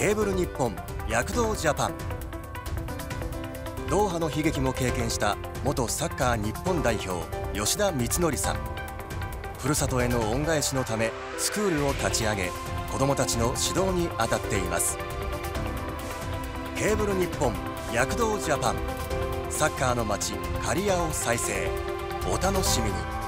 ケーブル日本躍動ジャパン。ドーハの悲劇も経験した元サッカー日本代表吉田光則さん。ふるさとへの恩返しのためスクールを立ち上げ子どもたちの指導に当たっています。ケーブル日本躍動ジャパン。サッカーの街刈谷を再生。お楽しみに。